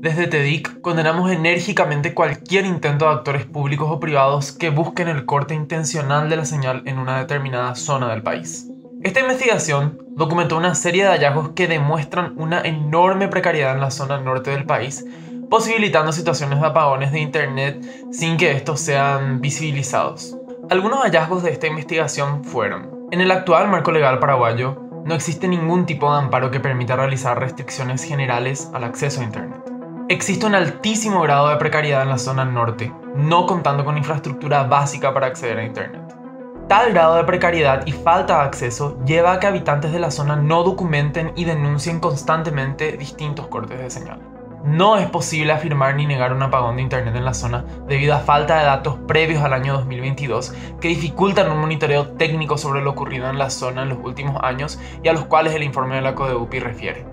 Desde TEDIC condenamos enérgicamente cualquier intento de actores públicos o privados que busquen el corte intencional de la señal en una determinada zona del país. Esta investigación documentó una serie de hallazgos que demuestran una enorme precariedad en la zona norte del país, posibilitando situaciones de apagones de Internet sin que estos sean visibilizados. Algunos hallazgos de esta investigación fueron, en el actual marco legal paraguayo, no existe ningún tipo de amparo que permita realizar restricciones generales al acceso a Internet. Existe un altísimo grado de precariedad en la zona norte, no contando con infraestructura básica para acceder a Internet. Tal grado de precariedad y falta de acceso lleva a que habitantes de la zona no documenten y denuncien constantemente distintos cortes de señal. No es posible afirmar ni negar un apagón de Internet en la zona debido a falta de datos previos al año 2022 que dificultan un monitoreo técnico sobre lo ocurrido en la zona en los últimos años y a los cuales el informe de la CODEUPI refiere.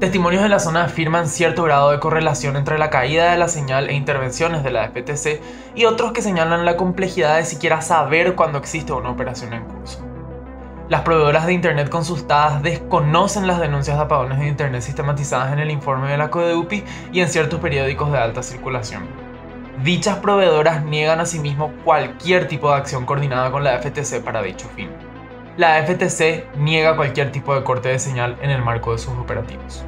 Testimonios de la zona afirman cierto grado de correlación entre la caída de la señal e intervenciones de la FTC y otros que señalan la complejidad de siquiera saber cuándo existe una operación en curso. Las proveedoras de Internet consultadas desconocen las denuncias de apagones de Internet sistematizadas en el informe de la CODEUPI y en ciertos periódicos de alta circulación. Dichas proveedoras niegan asimismo cualquier tipo de acción coordinada con la FTC para dicho fin la FTC niega cualquier tipo de corte de señal en el marco de sus operativos.